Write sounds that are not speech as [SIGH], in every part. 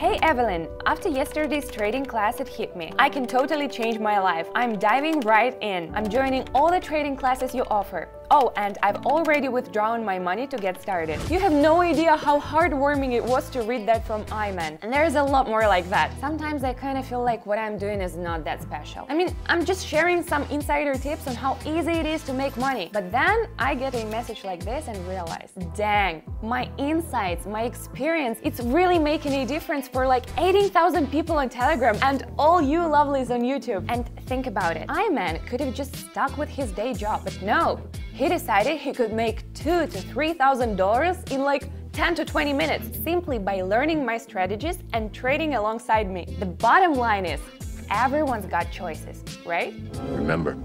Hey Evelyn, after yesterday's trading class it hit me. I can totally change my life. I'm diving right in. I'm joining all the trading classes you offer. Oh, and I've already withdrawn my money to get started. You have no idea how heartwarming it was to read that from Ayman. And there's a lot more like that. Sometimes I kind of feel like what I'm doing is not that special. I mean, I'm just sharing some insider tips on how easy it is to make money. But then I get a message like this and realize, dang, my insights, my experience, it's really making a difference for like 18,000 people on Telegram and all you lovelies on YouTube. And think about it, Ayman could have just stuck with his day job, but no, he decided he could make two to three thousand dollars in like 10 to 20 minutes simply by learning my strategies and trading alongside me. The bottom line is everyone's got choices, right? Remember,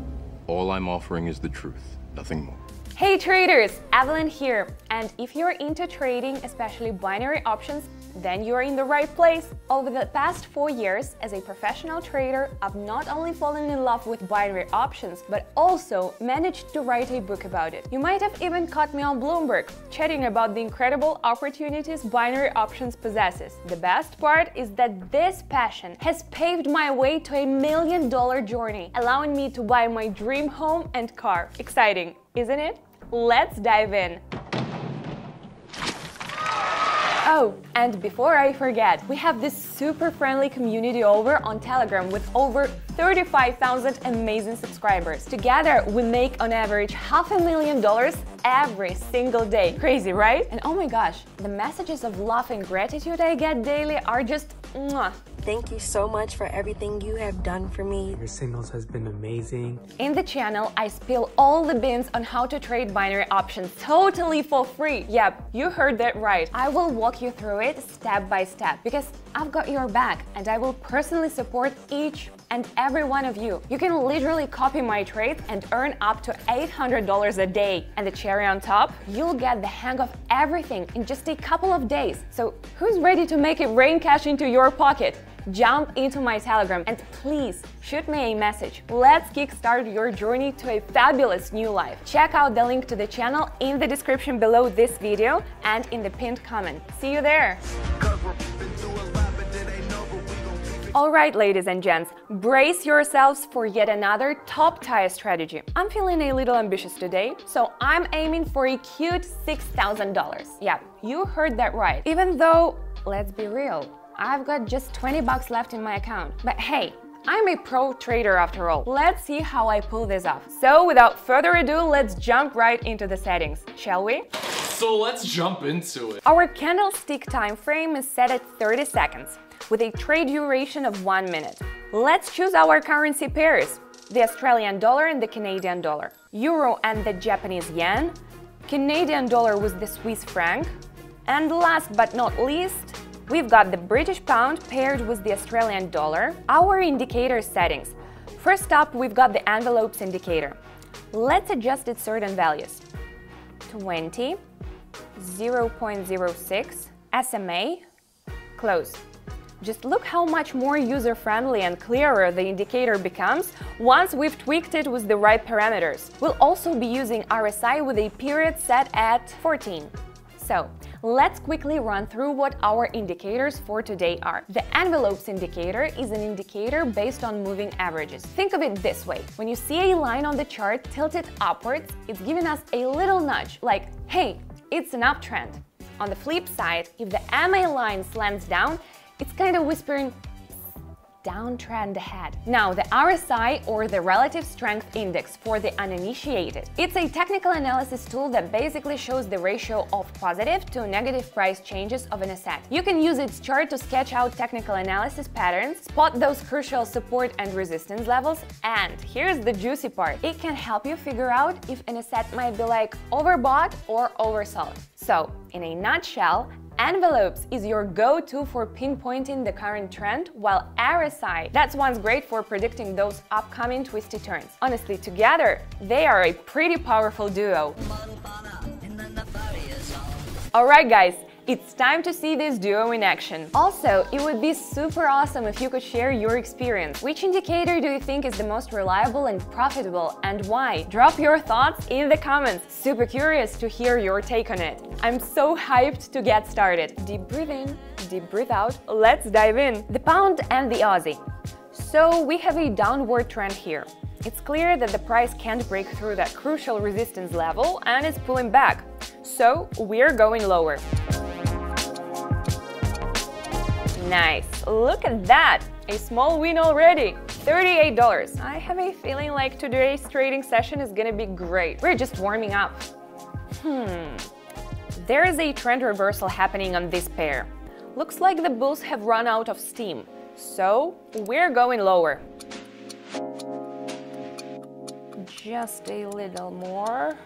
all I'm offering is the truth, nothing more. Hey traders, Evelyn here. And if you're into trading, especially binary options, then you're in the right place. Over the past four years, as a professional trader, I've not only fallen in love with binary options, but also managed to write a book about it. You might have even caught me on Bloomberg, chatting about the incredible opportunities binary options possesses. The best part is that this passion has paved my way to a million dollar journey, allowing me to buy my dream home and car. Exciting, isn't it? Let's dive in. Oh, and before I forget, we have this super friendly community over on Telegram with over 35,000 amazing subscribers. Together, we make on average half a million dollars every single day. Crazy, right? And oh my gosh, the messages of love and gratitude I get daily are just mwah. Thank you so much for everything you have done for me. Your signals has been amazing. In the channel, I spill all the beans on how to trade binary options totally for free. Yep, you heard that right. I will walk you through it step by step because I've got your back and I will personally support each and every one of you. You can literally copy my trades and earn up to $800 a day. And the cherry on top, you'll get the hang of everything in just a couple of days. So who's ready to make it rain cash into your pocket? jump into my Telegram and please shoot me a message. Let's kickstart your journey to a fabulous new life. Check out the link to the channel in the description below this video and in the pinned comment. See you there! Alright, ladies and gents, brace yourselves for yet another top tier strategy. I'm feeling a little ambitious today, so I'm aiming for a cute $6,000. Yeah, you heard that right. Even though, let's be real, I've got just 20 bucks left in my account. But hey, I'm a pro trader after all. Let's see how I pull this off. So without further ado, let's jump right into the settings, shall we? So let's jump into it. Our candlestick time frame is set at 30 seconds with a trade duration of 1 minute. Let's choose our currency pairs, the Australian dollar and the Canadian dollar, euro and the Japanese yen, Canadian dollar with the Swiss franc, and last but not least, We've got the British pound paired with the Australian dollar, our indicator settings. First up, we've got the envelopes indicator. Let's adjust its certain values. 20, 0.06, SMA, close. Just look how much more user-friendly and clearer the indicator becomes once we've tweaked it with the right parameters. We'll also be using RSI with a period set at 14. So, let's quickly run through what our indicators for today are. The envelopes indicator is an indicator based on moving averages. Think of it this way. When you see a line on the chart tilted upwards, it's giving us a little nudge, like, hey, it's an uptrend. On the flip side, if the MA line slants down, it's kind of whispering, downtrend ahead. Now, the RSI or the Relative Strength Index for the uninitiated. It's a technical analysis tool that basically shows the ratio of positive to negative price changes of an asset. You can use its chart to sketch out technical analysis patterns, spot those crucial support and resistance levels, and here's the juicy part. It can help you figure out if an asset might be like overbought or oversold. So, in a nutshell, Envelopes is your go-to for pinpointing the current trend, while RSI, that's one's great for predicting those upcoming twisty turns. Honestly, together, they are a pretty powerful duo. Alright guys, it's time to see this duo in action. Also, it would be super awesome if you could share your experience. Which indicator do you think is the most reliable and profitable and why? Drop your thoughts in the comments. Super curious to hear your take on it. I'm so hyped to get started. Deep breathing, deep breath out, let's dive in. The pound and the Aussie. So we have a downward trend here. It's clear that the price can't break through that crucial resistance level and is pulling back. So we're going lower. Nice, look at that! A small win already! $38. I have a feeling like today's trading session is gonna be great. We're just warming up. Hmm. There is a trend reversal happening on this pair. Looks like the bulls have run out of steam. So, we're going lower. Just a little more.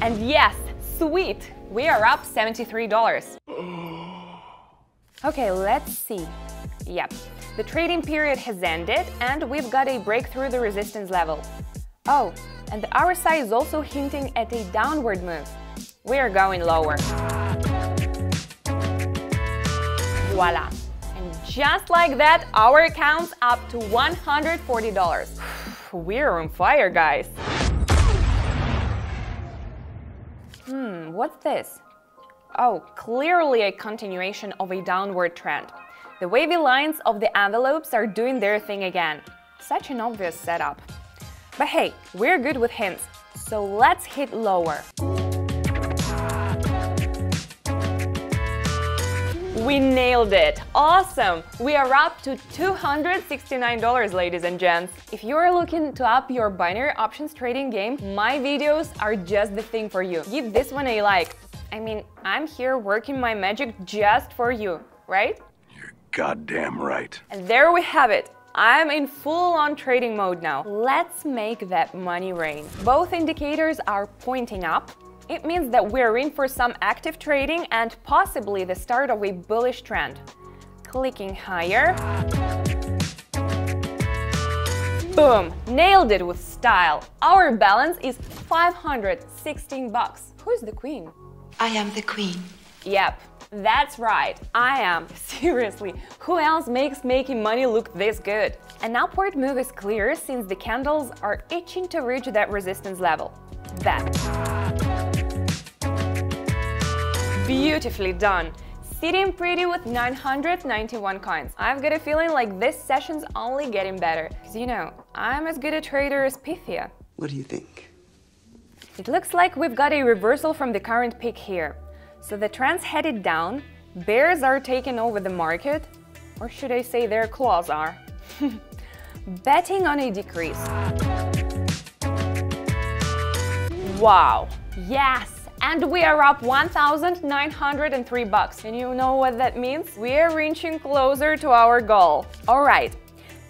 And yes, sweet! We are up $73. Okay, let's see. Yep, the trading period has ended and we've got a break through the resistance level. Oh, and the RSI is also hinting at a downward move. We're going lower. Voila! And just like that, our account's up to $140. [SIGHS] We're on fire, guys! Hmm, what's this? Oh, clearly a continuation of a downward trend. The wavy lines of the envelopes are doing their thing again. Such an obvious setup. But hey, we're good with hints, so let's hit lower. We nailed it! Awesome! We are up to $269, ladies and gents. If you're looking to up your binary options trading game, my videos are just the thing for you. Give this one a like. I mean, I'm here working my magic just for you, right? You're goddamn right. And there we have it. I'm in full-on trading mode now. Let's make that money rain. Both indicators are pointing up. It means that we're in for some active trading and possibly the start of a bullish trend. Clicking higher. Boom! Nailed it with style. Our balance is 516 bucks. Who's the queen? I am the queen. Yep, that's right, I am. [LAUGHS] Seriously, who else makes making money look this good? An upward move is clear since the candles are itching to reach that resistance level. That. Beautifully done. Sitting pretty with 991 coins. I've got a feeling like this session's only getting better. Cause you know, I'm as good a trader as Pythia. What do you think? It looks like we've got a reversal from the current peak here. So the trend's headed down, bears are taking over the market, or should I say their claws are. [LAUGHS] Betting on a decrease. Wow, yes! And we are up 1,903 bucks. And you know what that means? We are reaching closer to our goal. Alright,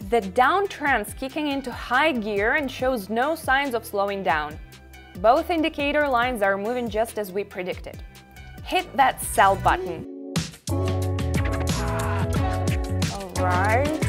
the downtrend's kicking into high gear and shows no signs of slowing down. Both indicator lines are moving just as we predicted hit that sell button. Alright.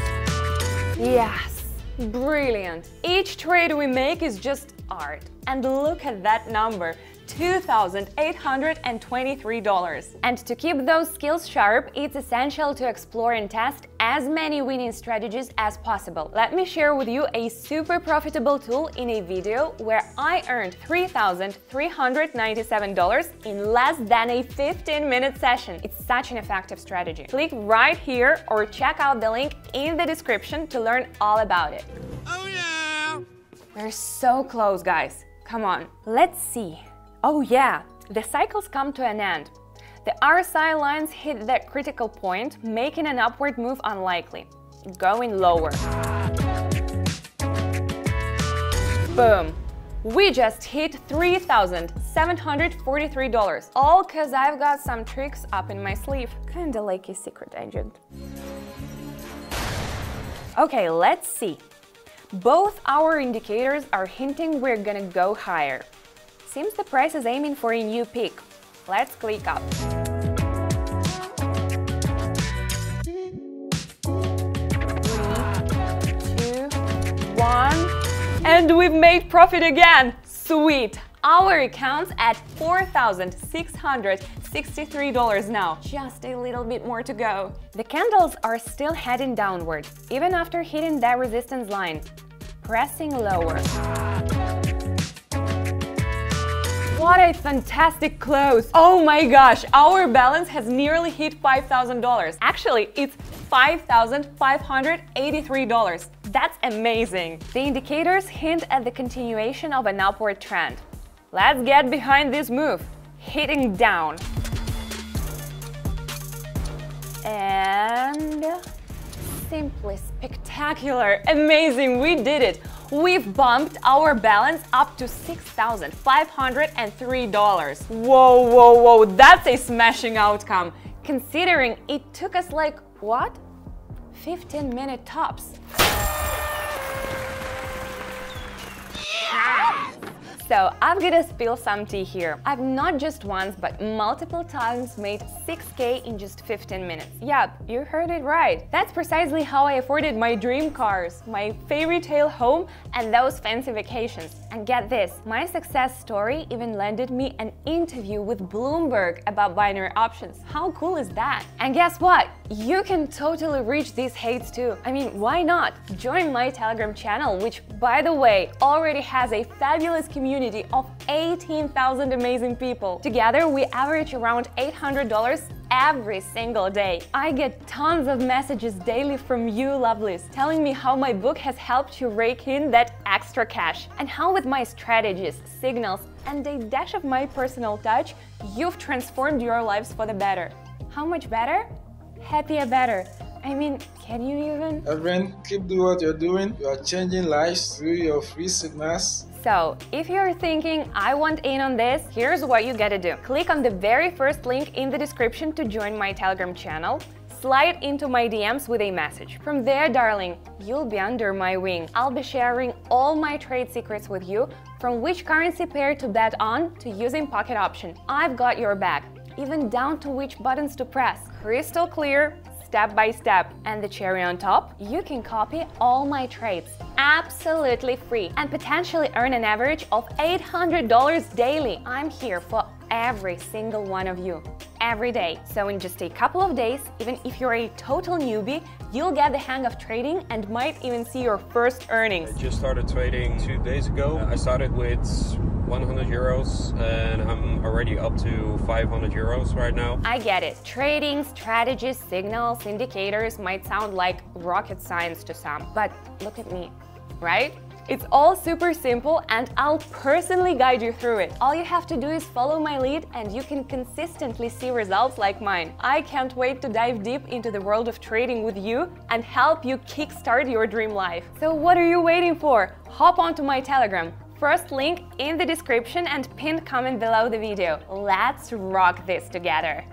Yes, brilliant. Each trade we make is just art. And look at that number, $2,823. And to keep those skills sharp, it's essential to explore and test as many winning strategies as possible. Let me share with you a super profitable tool in a video where I earned $3,397 in less than a 15-minute session. It's such an effective strategy. Click right here or check out the link in the description to learn all about it. Oh yeah! We're so close, guys. Come on, let's see. Oh yeah, the cycles come to an end. The RSI lines hit that critical point, making an upward move unlikely. Going lower. Boom! We just hit $3,743, all cause I've got some tricks up in my sleeve, kinda like a secret agent. Okay, let's see. Both our indicators are hinting we're gonna go higher. Seems the price is aiming for a new peak. Let's click up. And we've made profit again! Sweet! Our account's at $4,663 now. Just a little bit more to go. The candles are still heading downward, even after hitting that resistance line. Pressing lower. What a fantastic close! Oh my gosh, our balance has nearly hit $5,000. Actually, it's $5,583. That's amazing! The indicators hint at the continuation of an upward trend. Let's get behind this move. Hitting down. And simply spectacular, amazing, we did it. We've bumped our balance up to $6,503. Whoa, whoa, whoa, that's a smashing outcome, considering it took us like, what? 15 minute tops. So I'm gonna spill some tea here. I've not just once, but multiple times made 6k in just 15 minutes. Yep, you heard it right. That's precisely how I afforded my dream cars, my fairy tale home, and those fancy vacations. And get this, my success story even landed me an interview with Bloomberg about binary options. How cool is that? And guess what? You can totally reach these heights too. I mean, why not? Join my Telegram channel, which, by the way, already has a fabulous community of 18,000 amazing people. Together, we average around $800 every single day. I get tons of messages daily from you lovelies telling me how my book has helped you rake in that extra cash and how with my strategies, signals and a dash of my personal touch, you've transformed your lives for the better. How much better? happier, better. I mean, can you even? Everyone, keep doing what you're doing. You are changing lives through your free signals. So, if you're thinking, I want in on this, here's what you gotta do. Click on the very first link in the description to join my Telegram channel. Slide into my DMs with a message. From there, darling, you'll be under my wing. I'll be sharing all my trade secrets with you, from which currency pair to bet on to using pocket option. I've got your back even down to which buttons to press. Crystal clear, step by step. And the cherry on top, you can copy all my trades absolutely free and potentially earn an average of $800 daily. I'm here for every single one of you every day. So in just a couple of days, even if you're a total newbie, you'll get the hang of trading and might even see your first earnings. I just started trading two days ago. I started with 100 euros and I'm already up to 500 euros right now. I get it. Trading, strategies, signals, indicators might sound like rocket science to some, but look at me, right? It's all super simple and I'll personally guide you through it. All you have to do is follow my lead and you can consistently see results like mine. I can't wait to dive deep into the world of trading with you and help you kickstart your dream life. So what are you waiting for? Hop onto my Telegram. First link in the description and pinned comment below the video. Let's rock this together!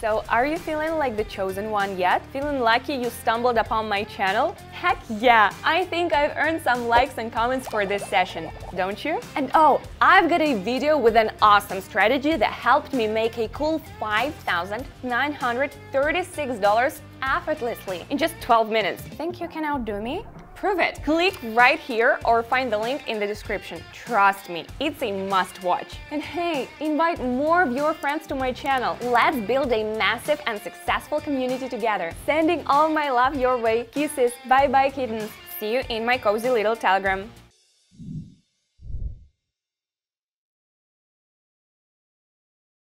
So are you feeling like the chosen one yet? Feeling lucky you stumbled upon my channel? Heck yeah! I think I've earned some likes and comments for this session, don't you? And oh, I've got a video with an awesome strategy that helped me make a cool $5,936 effortlessly in just 12 minutes. Think you can outdo me? Prove it. Click right here or find the link in the description. Trust me, it's a must watch. And hey, invite more of your friends to my channel. Let's build a massive and successful community together. Sending all my love your way. Kisses. Bye bye kittens. See you in my cozy little telegram.